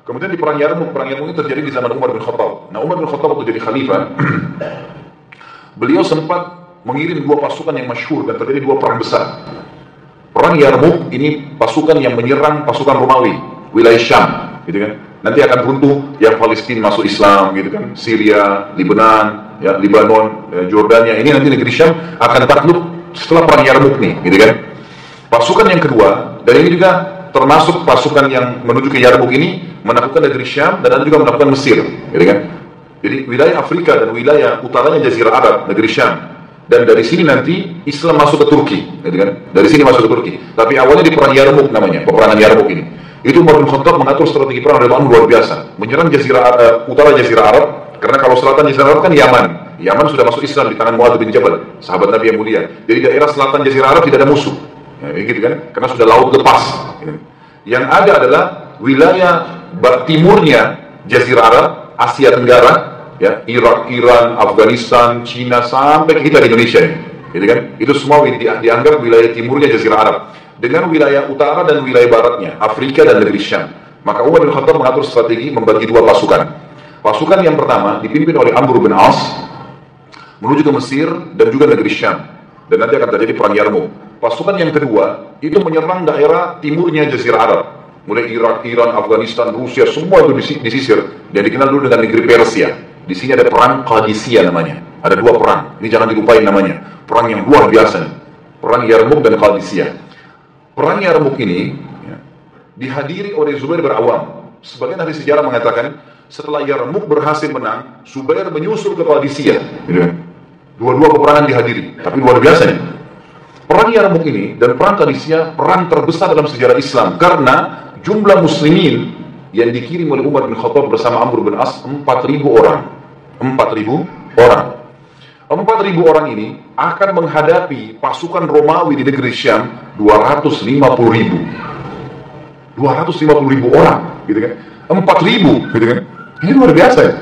Kemudian di perang Yarmuk, perang Yarmuk ini terjadi di zaman Umar bin Khattab. Nah Umar bin Khattab waktu jadi khalifah, beliau sempat mengirim dua pasukan yang masyhur dan terjadi dua perang besar. Perang Yarmuk ini pasukan yang menyerang pasukan Romawi, wilayah Syam, gitu kan. Nanti akan runtuh yang Palestina masuk Islam, gitu kan. Syria, Lebanon, ya Lebanon, ya, Jordania. Ini nanti negeri Syam akan takluk setelah perang Yarmuk nih, gitu kan. Pasukan yang kedua, dan ini juga termasuk pasukan yang menuju ke Yarmuk ini menaklukkan negeri Syam dan ada juga menaklukkan Mesir, gitu kan. Jadi wilayah Afrika dan wilayah utaranya Jazirah Arab, negeri Syam. Dan dari sini nanti Islam masuk ke Turki, gitu kan? Dari sini masuk ke Turki. Tapi awalnya di perang Yarmuk namanya, peperangan Yarmuk ini. Itu Umar bin Khattab mengatur strategi perang dengan luar biasa, menyerang Jazirah uh, utara Jazirah Arab karena kalau selatan Jazirah Arab kan Yaman. Yaman sudah masuk Islam di tangan Muadz bin Jabal, sahabat Nabi yang mulia. Jadi daerah selatan Jazirah Arab tidak ada musuh. Ya, gitu kan? Karena sudah laut lepas. Gitu. Yang ada adalah wilayah timurnya Jazirah Arab, Asia Tenggara, ya Irak, Iran, Afghanistan, Cina sampai kita di Indonesia ya. Gitu kan? Itu semua di, dianggap wilayah timurnya Jazirah Arab dengan wilayah utara dan wilayah baratnya, Afrika dan negeri Syam. Maka Umar bin Khattab mengatur strategi membagi dua pasukan. Pasukan yang pertama dipimpin oleh Amr bin As menuju ke Mesir dan juga negeri Syam. Dan nanti akan terjadi perang Yarmouk. Pasukan yang kedua itu menyerang daerah timurnya Jazirah Arab. Mulai Irak, Iran, Afghanistan, Rusia, semua itu disisir. Dan dikenal dulu dengan negeri Persia. Di sini ada perang Qadisiyah namanya. Ada dua perang. Ini jangan dilupain namanya. Perang yang luar biasa. Perang Yarmouk dan Qadisiyah. Perang Yarmuk ini ya, dihadiri oleh Zubair bin Awam. Sebagian ahli sejarah mengatakan setelah Yarmuk berhasil menang, Zubair menyusul ke Qadisiyah. Gitu kan. Dua-dua peperangan dihadiri, tapi luar biasa nih. Perang Yarmuk ini dan perang Qadisiyah perang terbesar dalam sejarah Islam karena jumlah muslimin yang dikirim oleh Umar bin Khattab bersama Amr bin As 4.000 orang. 4.000 orang. 4.000 orang ini akan menghadapi pasukan Romawi di negeri Syam 250.000. 250.000 orang, gitu kan? 4.000, gitu kan? Ini luar biasa ya.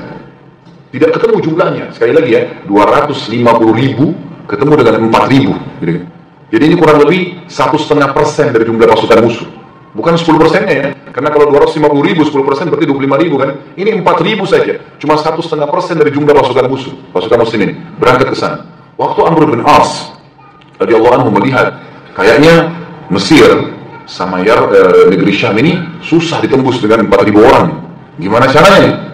Tidak ketemu jumlahnya. Sekali lagi ya, 250.000 ketemu dengan 4.000, gitu kan? Jadi ini kurang lebih satu setengah persen dari jumlah pasukan musuh. Bukan 10 persennya ya, karena kalau 250 ribu, 10 persen berarti 25 ribu kan. Ini 4 ribu saja, cuma satu setengah persen dari jumlah pasukan musuh, pasukan muslimin berangkat ke sana. Waktu Amr bin As, radhiyallahu anhu melihat, kayaknya Mesir sama Yar, e, negeri Syam ini susah ditembus dengan 4 ribu orang. Gimana caranya?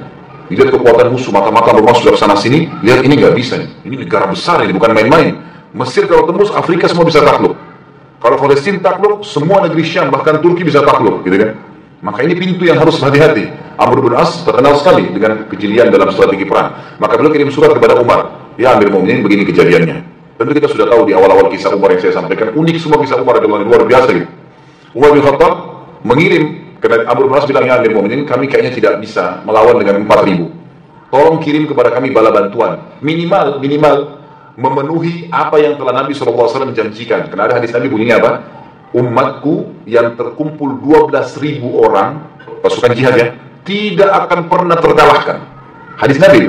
Lihat kekuatan musuh, mata-mata rumah sudah sana sini, lihat ini nggak bisa nih. Ini negara besar ini, bukan main-main. Mesir kalau tembus, Afrika semua bisa takluk. Kalau Palestina takluk, semua negeri Syam, bahkan Turki bisa takluk, gitu kan? Maka ini pintu yang harus hati-hati. Amr bin As terkenal sekali dengan kejelian dalam strategi perang. Maka beliau kirim surat kepada Umar. Ya Amir Mu'minin begini kejadiannya. Tentu kita sudah tahu di awal-awal kisah Umar yang saya sampaikan. Unik semua kisah Umar adalah luar biasa gitu. Umar bin Khattab mengirim karena Amr bin As bilang ya Amir Mu'minin kami kayaknya tidak bisa melawan dengan 4000. Tolong kirim kepada kami bala bantuan. Minimal, minimal memenuhi apa yang telah Nabi SAW janjikan. Karena ada hadis Nabi bunyinya apa? Umatku yang terkumpul 12 ribu orang, pasukan jihad ya, tidak akan pernah terkalahkan. Hadis Nabi.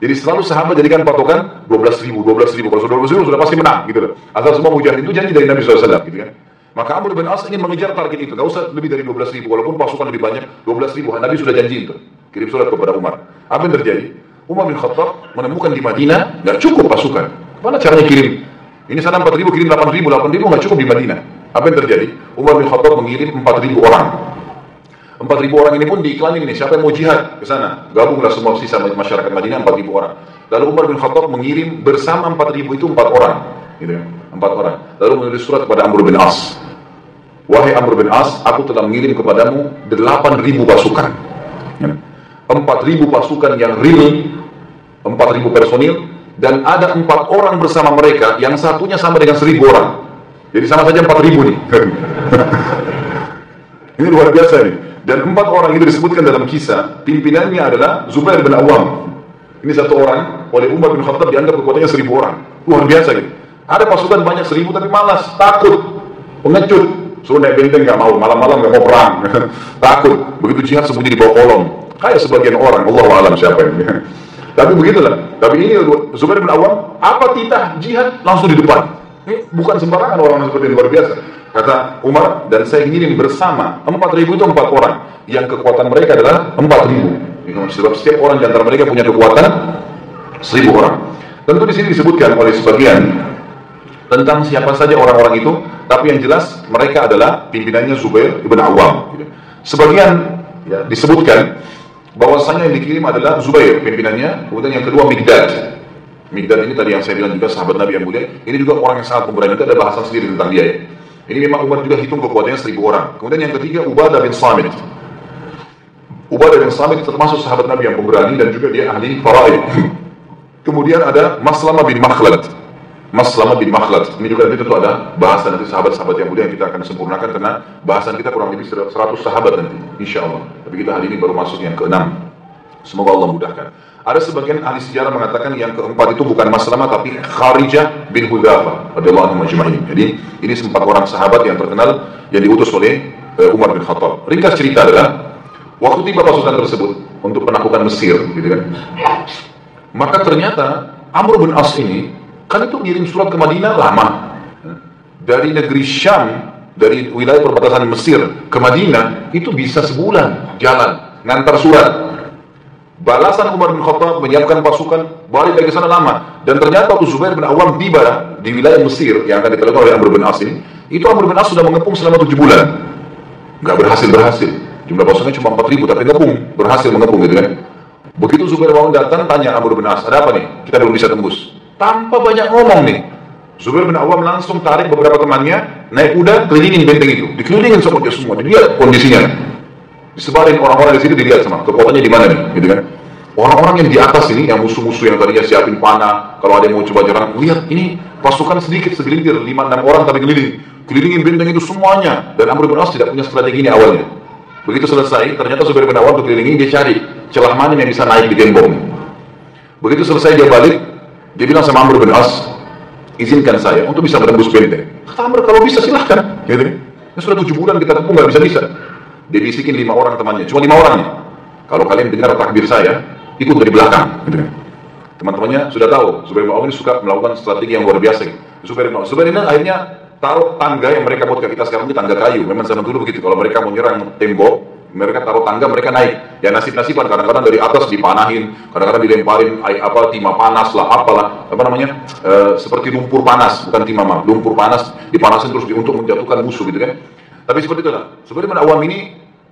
Jadi selalu sahabat jadikan patokan 12 ribu, 12 ribu. Kalau sudah 12 ribu sudah pasti menang gitu loh. Asal semua mujahid itu janji dari Nabi SAW gitu kan. Maka Amr bin As ingin mengejar target itu. Gak usah lebih dari 12 ribu. Walaupun pasukan lebih banyak, 12 ribu. Nabi sudah janji itu. Kirim surat kepada Umar. Apa yang terjadi? Umar bin Khattab menemukan di Madinah nggak cukup pasukan. Mana caranya kirim? Ini sana 4.000 kirim 8.000, 8.000 nggak cukup di Madinah. Apa yang terjadi? Umar bin Khattab mengirim 4.000 orang. 4.000 orang ini pun diiklanin ini siapa yang mau jihad ke sana? Gabunglah semua sisa masyarakat Madinah 4.000 orang. Lalu Umar bin Khattab mengirim bersama 4.000 itu empat orang, gitu ya. 4 orang. Lalu menulis surat kepada Amr bin As. Wahai Amr bin As, aku telah mengirim kepadamu 8.000 pasukan. Gitu. 4.000 pasukan yang real, 4.000 personil, dan ada empat orang bersama mereka, yang satunya sama dengan 1.000 orang. Jadi sama saja 4.000 nih. ini luar biasa nih. Dan empat orang ini disebutkan dalam kisah, pimpinannya adalah Zubair bin Awam. Ini satu orang, oleh Umar bin Khattab dianggap kekuatannya 1.000 orang. Luar biasa nih. Ada pasukan banyak 1.000 tapi malas, takut, pengecut, suruh naik benteng gak mau malam-malam gak mau perang takut begitu jihad sembunyi di bawah kolong kayak sebagian orang Allah alam siapa ini tapi begitulah. Tapi ini Zubair bin Awam, apa titah jihad langsung di depan. Ini bukan sembarangan orang seperti ini luar biasa. Kata Umar, dan saya ngirim bersama 4.000 itu empat orang. Yang kekuatan mereka adalah 4.000. Sebab setiap orang di antara mereka punya kekuatan 1.000 orang. Tentu di sini disebutkan oleh sebagian tentang siapa saja orang-orang itu, tapi yang jelas mereka adalah pimpinannya Zubair ibn Awam. Sebagian ya, disebutkan bahwasanya yang dikirim adalah Zubair pimpinannya, kemudian yang kedua Migdad. Migdad ini tadi yang saya bilang juga sahabat Nabi yang mulia, ini juga orang yang sangat pemberani, itu ada bahasan sendiri tentang dia ya. Ini memang Umar juga hitung kekuatannya seribu orang. Kemudian yang ketiga Ubadah bin Samit. Ubadah bin Samit termasuk sahabat Nabi yang pemberani dan juga dia ahli faraid. Kemudian ada Maslamah bin Makhlad. Maslamah bin Makhlad. Ini juga nanti tentu ada bahasan nanti sahabat-sahabat yang mulia yang kita akan sempurnakan karena bahasan kita kurang lebih 100 sahabat nanti, insya Allah. Tapi kita hari ini baru masuk yang keenam. Semoga Allah mudahkan. Ada sebagian ahli sejarah mengatakan yang keempat itu bukan Maslamah tapi Kharijah bin Hudzafa radhiyallahu anhu. Jadi ini sempat orang sahabat yang terkenal yang diutus oleh uh, Umar bin Khattab. Ringkas cerita adalah waktu tiba pasukan tersebut untuk penaklukan Mesir, gitu kan. Maka ternyata Amr bin As ini Kan itu ngirim surat ke Madinah lama. Dari negeri Syam, dari wilayah perbatasan Mesir ke Madinah, itu bisa sebulan jalan, ngantar surat. Balasan Umar bin Khattab menyiapkan pasukan, balik ke sana lama. Dan ternyata waktu Zubair bin Awam tiba di wilayah Mesir yang akan ditelepon oleh Amr bin As ini, itu Amr bin As sudah mengepung selama tujuh bulan. Nggak berhasil-berhasil. Jumlah pasukannya cuma 4 ribu, tapi ngepung, berhasil mengepung gitu kan. Begitu Zubair bin Awam datang, tanya Amr bin As, ada apa nih? Kita belum bisa tembus tanpa banyak ngomong nih. Zubair bin Awam langsung tarik beberapa temannya, naik kuda, kelilingin benteng itu. Dikelilingin sama dia semua, dilihat kondisinya. Disebarin orang-orang di sini dilihat sama, kekuatannya di mana nih, gitu kan. Orang-orang yang di atas ini, yang musuh-musuh yang tadinya siapin panah, kalau ada yang mau coba nyerang, lihat ini pasukan sedikit segelintir, 5-6 orang tapi keliling. Kelilingin benteng itu semuanya. Dan Amr bin tidak punya strategi ini awalnya. Begitu selesai, ternyata Zubair bin Awam untuk kelilingin, dia cari celah mana yang bisa naik di gembong. Begitu selesai dia balik, dia bilang sama Amr bin As, izinkan saya untuk bisa menembus benteng. Kata Amr, kalau bisa silahkan. Gitu kan. Ya sudah tujuh bulan kita tepung, nggak bisa-bisa. Dia bisikin lima orang temannya, cuma lima orangnya. Kalau kalian dengar takbir saya, ikut dari belakang. Gitu kan. Teman-temannya sudah tahu, Zubair bin ini suka melakukan strategi yang luar biasa. Zubair bin Zubair ini akhirnya taruh tangga yang mereka buat ke kita sekarang ini tangga kayu. Memang zaman dulu begitu. Kalau mereka mau nyerang tembok, mereka taruh tangga mereka naik. Ya nasib-nasiban kadang-kadang dari atas dipanahin kadang-kadang dilemparin apa timah panas lah apalah. Apa namanya? E, seperti lumpur panas bukan timah mah lumpur panas dipanasin terus untuk menjatuhkan musuh gitu kan? Tapi seperti itu lah sebenarnya awam ini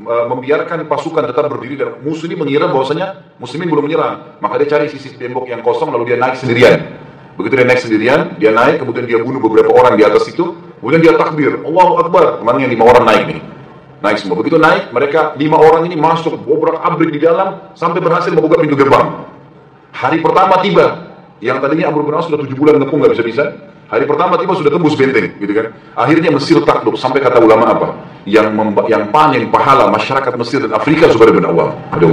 e, membiarkan pasukan tetap berdiri dan musuh ini mengira bahwasanya muslimin belum menyerang. Maka dia cari sisi tembok yang kosong lalu dia naik sendirian. Begitu dia naik sendirian dia naik kemudian dia bunuh beberapa orang di atas itu kemudian dia takbir. Allahu Akbar. Temannya lima orang naik nih Naik semua. Begitu naik, mereka lima orang ini masuk obrak abrik di dalam sampai berhasil membuka pintu gerbang. Hari pertama tiba, yang tadinya Abu Bakar sudah tujuh bulan ngepung nggak bisa-bisa. Hari pertama tiba sudah tembus benteng, gitu kan? Akhirnya Mesir takluk sampai kata ulama apa? Yang yang panen pahala masyarakat Mesir dan Afrika bin Awam. Ada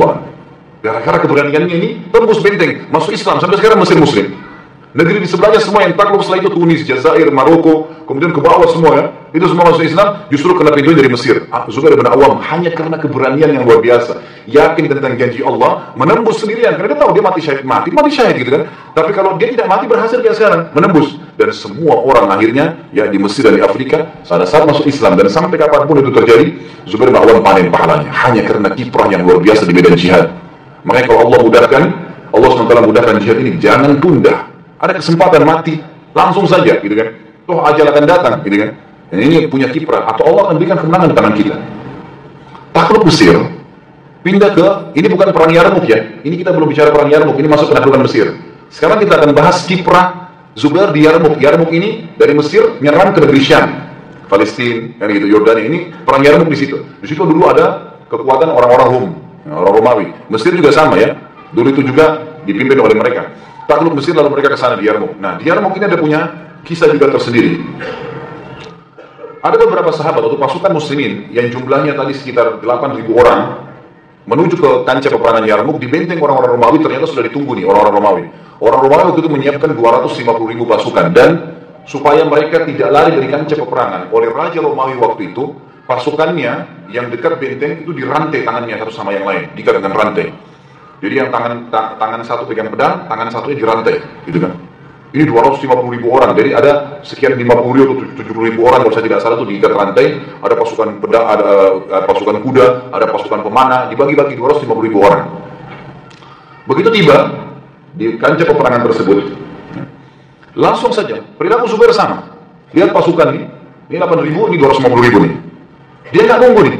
Gara-gara keberaniannya ini tembus benteng, masuk Islam sampai sekarang Mesir Muslim. Negeri di sebelahnya semua yang takluk setelah itu Tunis, Jazair, Maroko, kemudian ke bawah semua ya. Itu semua masuk Islam, justru kena pintu dari Mesir. Zubair bin Awam hanya karena keberanian yang luar biasa. Yakin tentang janji Allah, menembus sendirian. Karena dia tahu dia mati syahid, mati, mati syahid gitu kan. Tapi kalau dia tidak mati berhasil dia sekarang, menembus. Dan semua orang akhirnya ya di Mesir dan di Afrika, pada saat masuk Islam dan sampai kapan pun itu terjadi, Zubair bin Awam panen pahalanya. Hanya karena kiprah yang luar biasa di medan jihad. Makanya kalau Allah mudahkan, Allah SWT mudahkan jihad ini, jangan tunda ada kesempatan mati, langsung saja gitu kan. Toh ajal akan datang gitu kan. Dan ini punya kiprah atau Allah akan berikan kemenangan di tangan kita. Takluk Mesir pindah ke ini bukan perang Yarmuk ya. Ini kita belum bicara perang Yarmuk, ini masuk penaklukan Mesir. Sekarang kita akan bahas kiprah Zubair di Yarmuk. Yarmuk ini dari Mesir menyerang ke negeri Syam. Palestina, kan gitu, Yordania ini perang Yarmuk di situ. Di situ dulu ada kekuatan orang-orang Rum, orang Romawi. Mesir juga sama ya. Dulu itu juga dipimpin oleh mereka takluk Mesir lalu mereka ke sana di Yarmouk. Nah, di Yarmouk ini ada punya kisah juga tersendiri. Ada beberapa sahabat atau pasukan muslimin yang jumlahnya tadi sekitar 8.000 orang menuju ke kancah peperangan Yarmouk di benteng orang-orang Romawi ternyata sudah ditunggu nih orang-orang Romawi. Orang Romawi waktu itu menyiapkan 250 ribu pasukan dan supaya mereka tidak lari dari kancah peperangan oleh Raja Romawi waktu itu pasukannya yang dekat benteng itu dirantai tangannya satu sama yang lain diikat dengan rantai jadi yang tangan ta tangan satu pegang pedang, tangan satunya dirantai, gitu kan. ini 250 ribu orang, jadi ada sekian 50 ribu atau 70 ribu orang kalau saya tidak salah itu diikat rantai, ada pasukan pedang, ada, ada pasukan kuda, ada pasukan pemanah, dibagi-bagi 250 ribu orang. Begitu tiba di kancah peperangan tersebut, langsung saja perilaku Zubair sama. Lihat pasukan ini, ini 8 ribu, ini 250 ribu nih. Dia nggak nunggu nih.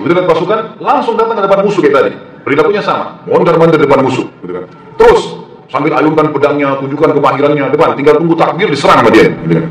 Begitu lihat pasukan, langsung datang ke depan musuh kayak tadi. Perilakunya sama, mondar mandir depan musuh. Gitu kan. Terus sambil ayunkan pedangnya, tunjukkan kemahirannya depan, tinggal tunggu takbir diserang sama dia. Gitu kan.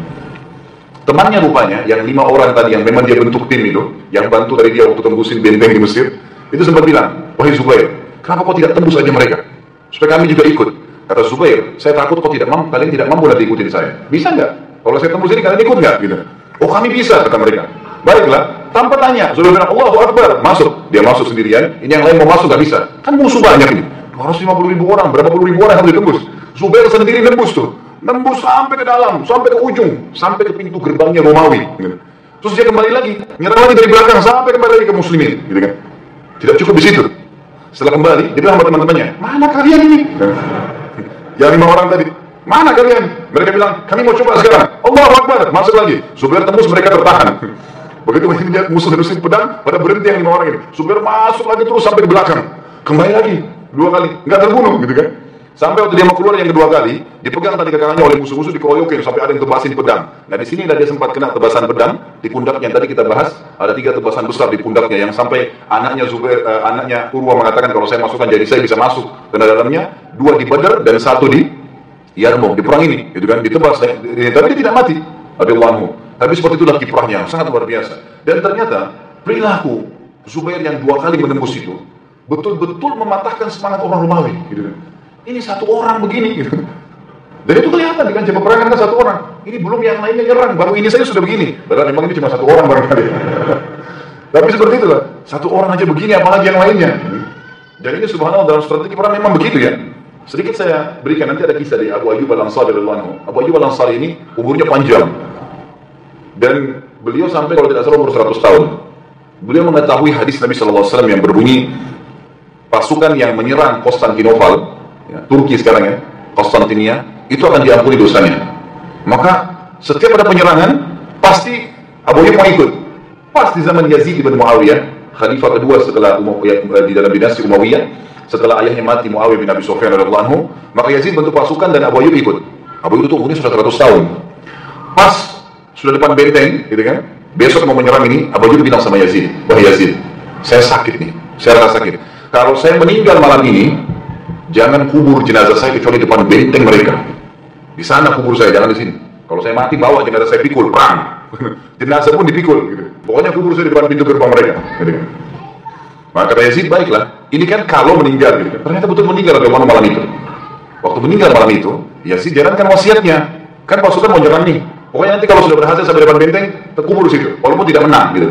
Temannya rupanya, yang lima orang tadi yang memang dia bentuk tim itu, yang bantu dari dia waktu tembusin benteng di Mesir, itu sempat bilang, wahai Zubair, kenapa kau tidak tembus aja mereka? Supaya kami juga ikut. Kata Zubair, saya takut kau tidak mampu, kalian tidak mampu nanti ikutin saya. Bisa nggak? Kalau saya tembus ini kalian ikut nggak? Gitu. Oh kami bisa, kata mereka. Baiklah, tanpa tanya, Zubair bilang, Allahu Akbar, masuk. Dia masuk sendirian, ini yang lain mau masuk nggak bisa. Kan musuh banyak ini. 250 ribu orang, berapa puluh ribu orang harus ditembus. Zubair sendiri nembus tuh nembus sampai ke dalam, sampai ke ujung, sampai ke pintu gerbangnya Romawi. Gitu. Terus dia kembali lagi, nyerang lagi dari belakang sampai kembali lagi ke muslimin, gitu kan? Tidak cukup di situ. Setelah kembali, dia bilang sama teman-temannya, mana kalian ini? Yang lima orang tadi, mana kalian? Mereka bilang, kami mau coba sekarang. Allah Akbar, masuk lagi. Zubair tembus, mereka tertahan. Begitu melihat musuh musuh pedang, pada berhenti yang lima orang ini. Zubair masuk lagi terus sampai ke belakang. Kembali lagi, dua kali, nggak terbunuh, gitu kan? Sampai waktu dia mau keluar yang kedua kali, dipegang tadi kakinya oleh musuh-musuh dikeroyokin sampai ada yang tebasin pedang. Nah di sini dia sempat kena tebasan pedang di pundaknya tadi kita bahas ada tiga tebasan besar di pundaknya yang sampai anaknya Zubair, uh, anaknya Urwa mengatakan kalau saya masukkan jadi saya bisa masuk ke dalamnya dua di Badar dan satu di Yarmouk di perang ini, itu kan ditebas. Tapi dia tidak mati, radhiyallahu Tapi seperti itulah kiprahnya, sangat luar biasa. Dan ternyata perilaku Zubair yang dua kali menembus itu betul-betul mematahkan semangat orang Romawi, gitu kan. Ini satu orang begini gitu. Dan itu kelihatan di kancah peperangan kan satu orang. Ini belum yang lainnya nyerang, baru ini saja sudah begini. Padahal memang ini cuma satu orang barangkali. Tapi seperti itulah, satu orang aja begini apalagi yang lainnya. Dan ini subhanallah dalam strategi perang memang begitu ya. Sedikit saya berikan nanti ada kisah dari Abu Ayyub Al-Ansari radhiyallahu Abu Ayyub Al-Ansari ini umurnya panjang. Dan beliau sampai kalau tidak salah umur 100 tahun. Beliau mengetahui hadis Nabi SAW yang berbunyi pasukan yang menyerang Konstantinopel ya, Turki sekarang ya, Konstantinia, itu akan diampuni dosanya. Maka setiap ada penyerangan, pasti Abu Ayyub mau ikut. Pas di zaman Yazid bin Muawiyah, khalifah kedua setelah Umayyah, di dalam dinasti Umayyah, setelah ayahnya mati Muawiyah bin Abi Sufyan radhiyallahu anhu, maka Yazid bentuk pasukan dan Abu Ayyub ikut. Abu Ayyub itu umurnya sudah 100 tahun. Pas sudah depan benteng, gitu kan? Besok mau menyerang ini, Abu Ayyub bilang sama Yazid, "Wah Yazid, saya sakit nih, saya rasa sakit. Kalau saya meninggal malam ini, Jangan kubur jenazah saya kecuali depan benteng mereka. Di sana kubur saya, jangan di sini. Kalau saya mati bawa jenazah saya pikul, perang. jenazah pun dipikul. Gitu. Pokoknya kubur saya di depan pintu gerbang mereka. Gitu. Maka kata Yazid, baiklah. Ini kan kalau meninggal. Gitu. Ternyata betul meninggal pada malam itu. Waktu meninggal malam itu, Yazid jalankan wasiatnya. Kan pasukan mau nyerang nih. Pokoknya nanti kalau sudah berhasil sampai depan benteng, terkubur di situ. Walaupun tidak menang. Gitu.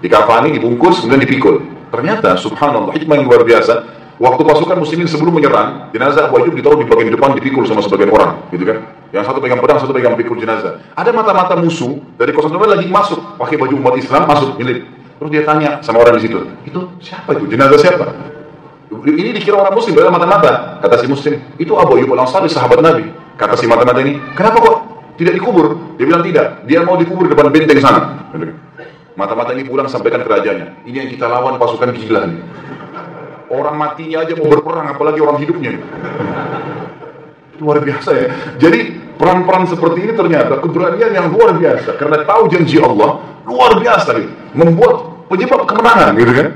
Dikafani, dibungkus, kemudian dipikul. Ternyata, subhanallah, hikmah yang luar biasa Waktu pasukan muslimin sebelum menyerang, jenazah Abu Ayyub ditaruh di bagian depan dipikul sama sebagian orang, gitu kan? Yang satu pegang pedang, satu pegang pikul jenazah. Ada mata-mata musuh dari Konstantinopel lagi masuk, pakai baju umat Islam masuk, milik. Terus dia tanya sama orang di situ, itu siapa itu? Jenazah siapa? Ini dikira orang muslim, dari mata-mata. Kata si muslim, itu Abu Ayyub al-Ansari, sahabat Nabi. Kata si mata-mata ini, kenapa kok tidak dikubur? Dia bilang tidak, dia mau dikubur di depan benteng sana. Mata-mata ini pulang sampaikan ke. Ini yang kita lawan pasukan gila nih. Orang matinya aja mau berperang, apalagi orang hidupnya. Luar biasa ya. Jadi peran-peran seperti ini ternyata keberanian yang luar biasa. Karena tahu janji Allah, luar biasa nih. Membuat penyebab kemenangan gitu kan.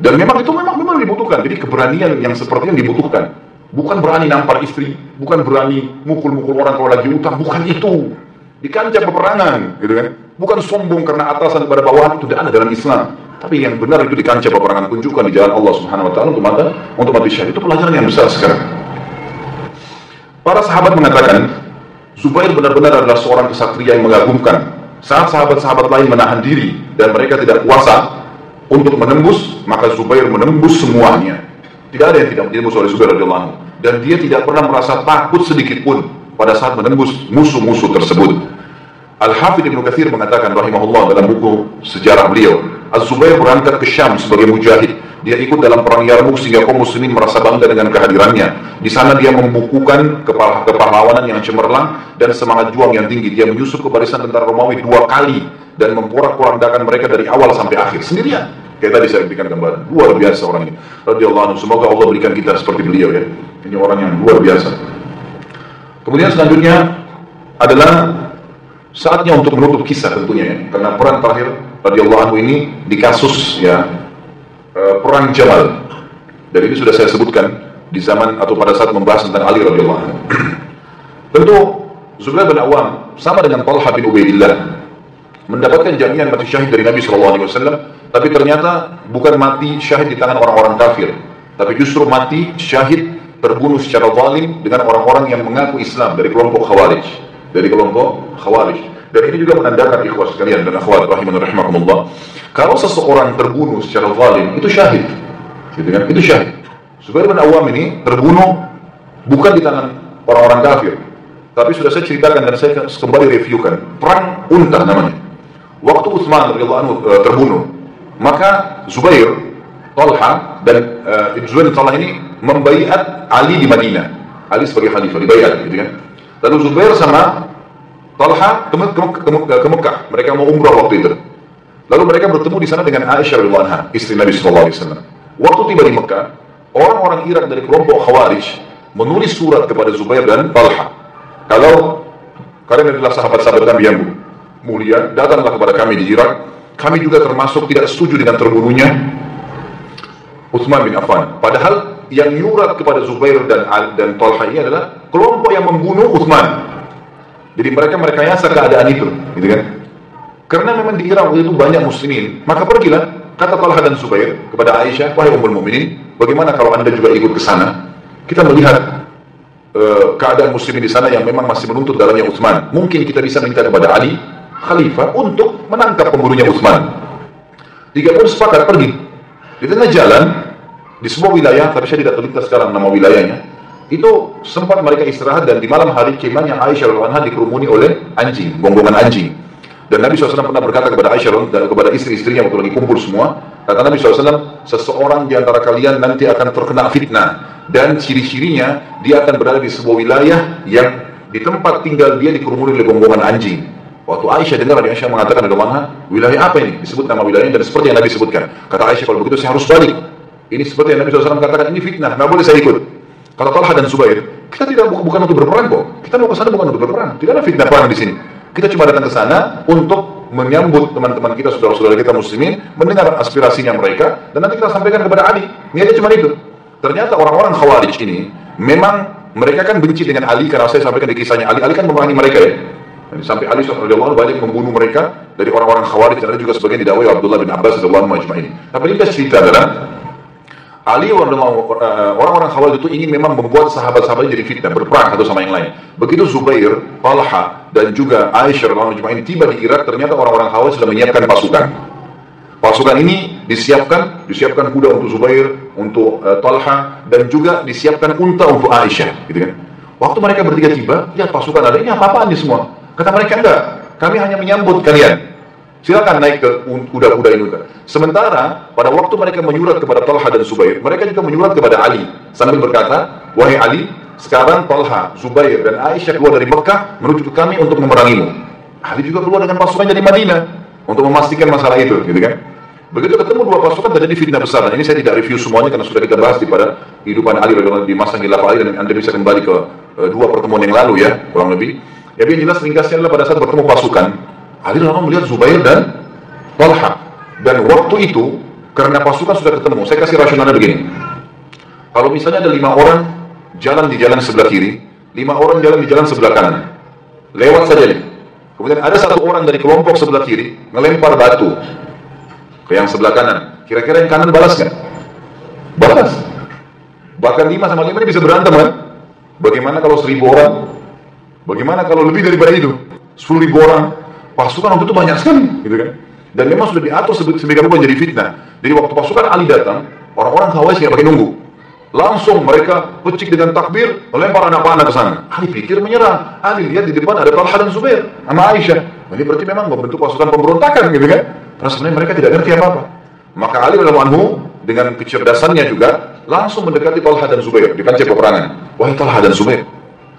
Dan memang itu memang memang dibutuhkan. Jadi keberanian yang seperti yang dibutuhkan. Bukan berani nampar istri, bukan berani mukul-mukul orang kalau lagi utang, bukan itu. Di kancah peperangan, gitu kan. Bukan sombong karena atasan pada bawahan itu tidak ada dalam Islam. Tapi yang benar itu di kancah peperangan tunjukkan di jalan Allah Subhanahu wa taala untuk mata untuk mati syahid. Itu pelajaran yang besar sekarang. Para sahabat mengatakan Zubair benar-benar adalah seorang kesatria yang mengagumkan. Saat sahabat-sahabat lain menahan diri dan mereka tidak kuasa untuk menembus, maka Zubair menembus semuanya. Tidak ada yang tidak menembus oleh Zubair radhiyallahu. Dan dia tidak pernah merasa takut sedikit pun pada saat menembus musuh-musuh tersebut. Al-Hafidh Ibn Kathir mengatakan rahimahullah dalam buku sejarah beliau, Az-Zubair berangkat ke Syam sebagai mujahid. Dia ikut dalam perang Yarmuk sehingga kaum muslimin merasa bangga dengan kehadirannya. Di sana dia membukukan kepahlawanan yang cemerlang dan semangat juang yang tinggi. Dia menyusup ke barisan tentara Romawi dua kali dan memporak-porandakan mereka dari awal sampai akhir sendirian. Kayak tadi saya berikan gambaran, luar biasa orang ini. Radhiyallahu anhu. Semoga Allah berikan kita seperti beliau ya. Ini orang yang luar biasa. Kemudian selanjutnya adalah saatnya untuk menutup kisah tentunya ya. Karena perang terakhir radhiyallahu anhu ini di kasus ya eh, perang Jamal. Dan ini sudah saya sebutkan di zaman atau pada saat membahas tentang Ali radhiyallahu anhu. Tentu Zubair bin Awam sama dengan Talha bin Ubaidillah mendapatkan jaminan mati syahid dari Nabi SAW tapi ternyata bukan mati syahid di tangan orang-orang kafir, tapi justru mati syahid terbunuh secara zalim dengan orang-orang yang mengaku Islam dari kelompok Khawarij, dari kelompok Khawarij. Dan ini juga menandakan ikhwas sekalian dan akhwat rahiman rahimakumullah. Kalau seseorang terbunuh secara zalim itu syahid. Gitu kan? Itu syahid. Zubair bin Awam ini terbunuh bukan di tangan orang-orang kafir, tapi sudah saya ceritakan dan saya kembali reviewkan. Perang Unta namanya. Waktu Utsman anhu uh, terbunuh, maka Zubair, Talha dan uh, Zubair Talha ini membaiat Ali di Madinah. Ali sebagai khalifah dibaiat gitu kan. Lalu Zubair sama Talha ke, ke, ke, ke Mekah. Mereka mau umrah waktu itu. Lalu mereka bertemu di sana dengan Aisyah radhiyallahu anha, istri Nabi sallallahu alaihi wasallam. Waktu tiba di Mekah, orang-orang Irak dari kelompok Khawarij menulis surat kepada Zubair dan Talha. Kalau kalian adalah sahabat-sahabat Nabi yang mulia, datanglah kepada kami di Irak kami juga termasuk tidak setuju dengan terbunuhnya Utsman bin Affan. Padahal yang nyurat kepada Zubair dan dan Talha ini adalah kelompok yang membunuh Utsman. Jadi mereka merekayasa keadaan itu, gitu kan? Karena memang di Irak itu banyak muslimin, maka pergilah kata Talha dan Zubair kepada Aisyah, wahai ummul mukminin, bagaimana kalau Anda juga ikut ke sana? Kita melihat uh, keadaan muslimin di sana yang memang masih menuntut dalamnya Utsman. Mungkin kita bisa minta kepada Ali khalifah untuk menangkap pembunuhnya Utsman. Tiga pun sepakat pergi. Di tengah jalan, di sebuah wilayah, tapi saya tidak terlintas sekarang nama wilayahnya, itu sempat mereka istirahat dan di malam hari kemahnya Aisyah radhiyallahu dikerumuni oleh anjing, gonggongan anjing. Dan Nabi SAW pernah berkata kepada Aisyah dan kepada istri-istrinya waktu lagi kumpul semua, kata Nabi SAW, seseorang di antara kalian nanti akan terkena fitnah dan ciri-cirinya dia akan berada di sebuah wilayah yang di tempat tinggal dia dikerumuni oleh gonggongan anjing. Waktu Aisyah dengar Nabi Aisyah mengatakan dari mana wilayah apa ini? Disebut nama wilayahnya dan seperti yang Nabi sebutkan. Kata Aisyah kalau begitu saya harus balik. Ini seperti yang Nabi SAW katakan ini fitnah, nggak boleh saya ikut. Kata Talha dan Zubair, kita tidak bukan untuk berperang kok. Kita mau ke sana bukan untuk berperang. Tidak ada fitnah perang di sini. Kita cuma datang ke sana untuk menyambut teman-teman kita, saudara-saudara kita muslimin, mendengar aspirasinya mereka, dan nanti kita sampaikan kepada Ali. Niatnya cuma itu. Ternyata orang-orang Khawarij ini memang mereka kan benci dengan Ali karena saya sampaikan di kisahnya Ali. Ali kan memerangi mereka ya. Sampai Ali radhiyallahu banyak membunuh mereka dari orang-orang Khawarij dan ada juga sebagian didakwai Abdullah bin Abbas majma'in. Tapi ini cerita adalah Ali orang-orang Khawarij itu ingin memang membuat sahabat-sahabat jadi fitnah, berperang satu sama yang lain. Begitu Zubair, Talha dan juga Aisyah majma'in tiba di Irak, ternyata orang-orang Khawarij sudah menyiapkan pasukan. Pasukan ini disiapkan, disiapkan kuda untuk Zubair, untuk uh, Talha dan juga disiapkan unta untuk Aisyah, gitu kan. Waktu mereka bertiga tiba, lihat pasukan ada ini apa-apaan ini semua? Kata mereka enggak, kami hanya menyambut kalian. Silakan naik ke kuda-kuda ini. Sementara pada waktu mereka menyurat kepada Talha dan Zubair, mereka juga menyurat kepada Ali sambil berkata, "Wahai Ali, sekarang Talha, Zubair dan Aisyah keluar dari Mekah menuju ke kami untuk memerangimu." Ali juga keluar dengan pasukan dari Madinah untuk memastikan masalah itu, gitu kan? Begitu ketemu dua pasukan terjadi fitnah besar. Dan ini saya tidak review semuanya karena sudah kita bahas di pada kehidupan Ali di masa khilafah Ali dan Anda bisa kembali ke uh, dua pertemuan yang lalu ya, kurang lebih. Ya yang jelas ringkasnya adalah pada saat bertemu pasukan, Ali langsung melihat Zubair dan Talha. Dan waktu itu, karena pasukan sudah ketemu, saya kasih rasionalnya begini. Kalau misalnya ada lima orang jalan di jalan sebelah kiri, lima orang jalan di jalan sebelah kanan. Lewat saja nih. Kemudian ada satu orang dari kelompok sebelah kiri ngelempar batu ke yang sebelah kanan. Kira-kira yang kanan balas nggak? Balas. Bahkan lima sama lima ini bisa berantem kan? Bagaimana kalau seribu orang Bagaimana kalau lebih daripada itu? 10 ribu orang, pasukan waktu itu banyak sekali, gitu kan? Dan memang sudah diatur sebagai rupa jadi fitnah. Jadi waktu pasukan Ali datang, orang-orang Khawarij nggak pakai nunggu. Langsung mereka pecik dengan takbir, melempar anak panah ke sana. Ali pikir menyerah. Ali lihat di depan ada Talha dan Zubair sama Aisyah. Ini berarti memang membentuk pasukan pemberontakan gitu kan? Karena sebenarnya mereka tidak ngerti apa-apa. Maka Ali radhiyallahu anhu dengan kecerdasannya juga langsung mendekati Talha dan Zubair di kancah peperangan. Wahai Talha dan Zubair,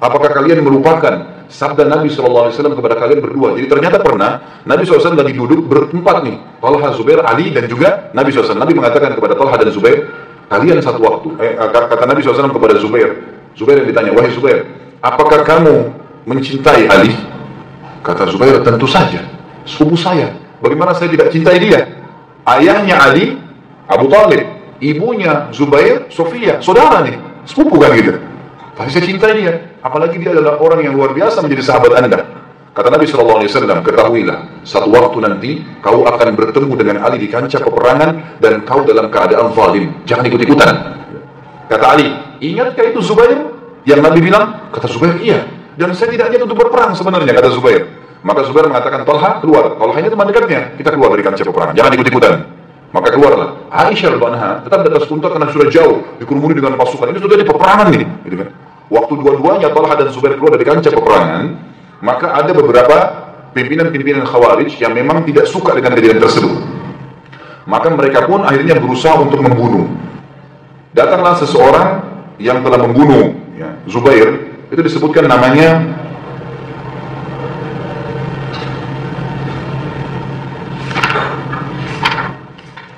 apakah kalian melupakan sabda Nabi SAW kepada kalian berdua? Jadi ternyata pernah Nabi SAW lagi duduk berempat nih, Talha, Zubair, Ali dan juga Nabi SAW. Nabi mengatakan kepada Talha dan Zubair, kalian satu waktu. Eh, kata Nabi SAW kepada Zubair, Zubair yang ditanya, wahai Zubair, apakah kamu mencintai Ali? Kata Zubair, tentu saja. Sepupu saya. Bagaimana saya tidak cintai dia? Ayahnya Ali, Abu Talib. Ibunya Zubair, Sofia. Saudara nih. Sepupu kan gitu. Tapi saya cintai dia. Apalagi dia adalah orang yang luar biasa menjadi sahabat anda. Kata Nabi SAW, ketahuilah, satu waktu nanti kau akan bertemu dengan Ali di kancah peperangan dan kau dalam keadaan zalim. Jangan ikut-ikutan. Kata Ali, ingatkah itu Zubair? Yang Nabi bilang, kata Zubair, iya. Dan saya tidak niat untuk berperang sebenarnya, kata Zubair. Maka Zubair mengatakan, Talha keluar. Talha ini teman dekatnya, kita keluar dari kancah peperangan. Jangan ikut-ikutan. Maka keluarlah. Aisyah radhiyallahu tetap di atas karena sudah jauh dikerumuni dengan pasukan. Ini sudah di peperangan ini, gitu kan. Waktu dua-duanya Talha dan Zubair keluar dari kancah peperangan, maka ada beberapa pimpinan-pimpinan Khawarij yang memang tidak suka dengan kejadian tersebut. Maka mereka pun akhirnya berusaha untuk membunuh. Datanglah seseorang yang telah membunuh ya, Zubair itu disebutkan namanya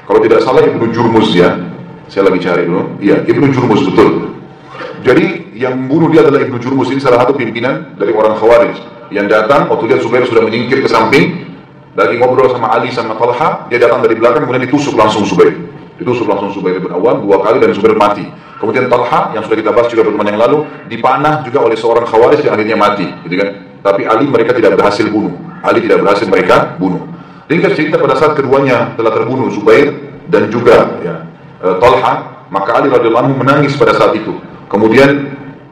kalau tidak salah Ibnu Jurmuz ya saya lagi cari dulu iya Ibnu Jurmuz betul jadi yang membunuh dia adalah Ibnu Jurmuz ini salah satu pimpinan dari orang Khawarij yang datang waktu lihat Zubair sudah menyingkir ke samping lagi ngobrol sama Ali sama Talha dia datang dari belakang kemudian ditusuk langsung Zubair ditusuk langsung Zubair bin Awam dua kali dan Zubair mati Kemudian Talha yang sudah kita bahas juga beberapa yang lalu dipanah juga oleh seorang khawarij yang akhirnya mati, gitu kan? Tapi Ali mereka tidak berhasil bunuh. Ali tidak berhasil mereka bunuh. Ringkas cerita pada saat keduanya telah terbunuh Zubair dan juga ya, e, Talha, maka Ali radhiyallahu anhu menangis pada saat itu. Kemudian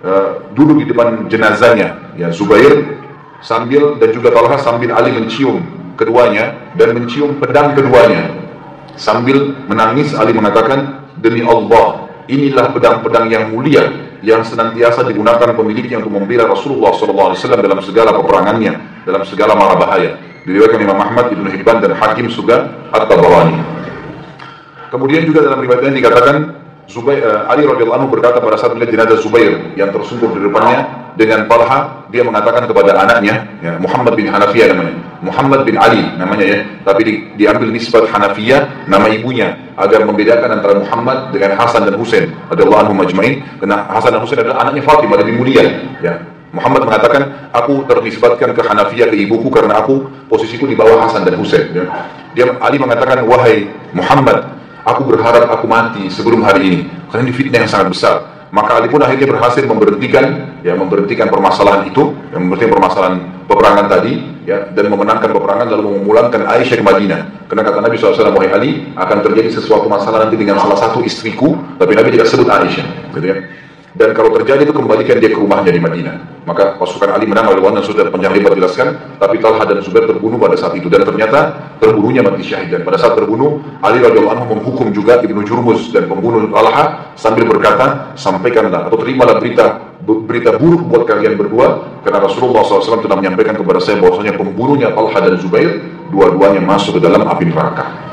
e, duduk di depan jenazahnya, ya Zubair sambil dan juga Talha sambil Ali mencium keduanya dan mencium pedang keduanya. Sambil menangis Ali mengatakan, "Demi Allah, inilah pedang-pedang yang mulia yang senantiasa digunakan pemiliknya untuk membela Rasulullah SAW dalam segala peperangannya, dalam segala mara bahaya. Diriwayatkan Imam Ahmad, Ibnu Hibban dan Hakim juga At-Tabarani. Kemudian juga dalam riwayat ini dikatakan Zubair, uh, Ali radhiyallahu anhu berkata pada saat melihat jenazah Zubair yang tersungkur di depannya dengan Talha, dia mengatakan kepada anaknya, ya, Muhammad bin Hanafiyah namanya, Muhammad bin Ali namanya ya, tapi di, diambil nisbat Hanafiyah nama ibunya agar membedakan antara Muhammad dengan Hasan dan Husain radhiyallahu anhu majmain, karena Hasan dan Husain adalah anaknya Fatimah lebih mulia, ya. Muhammad mengatakan, aku ternisbatkan ke Hanafiyah ke ibuku karena aku posisiku di bawah Hasan dan Husain. Ya. Dia Ali mengatakan, wahai Muhammad, aku berharap aku mati sebelum hari ini karena ini fitnah yang sangat besar. Maka Ali pun akhirnya berhasil memberhentikan ya memberhentikan permasalahan itu yang memberhentikan permasalahan peperangan tadi ya dan memenangkan peperangan lalu memulangkan Aisyah ke Madinah. Karena kata Nabi SAW wahai Ali akan terjadi sesuatu masalah nanti dengan salah satu istriku tapi Nabi tidak sebut Aisyah gitu ya dan kalau terjadi itu kembalikan dia ke rumahnya di Madinah. Maka pasukan Ali menang oleh dan sudah panjang lebar jelaskan, tapi Talha dan Zubair terbunuh pada saat itu dan ternyata terbunuhnya mati syahid dan pada saat terbunuh Ali radhiyallahu anhu menghukum juga Ibnu Jurmuz dan pembunuh Talha sambil berkata, sampaikanlah atau terimalah berita berita buruk buat kalian berdua karena Rasulullah SAW telah menyampaikan kepada saya bahwasanya pembunuhnya Talha dan Zubair dua-duanya masuk ke dalam api neraka.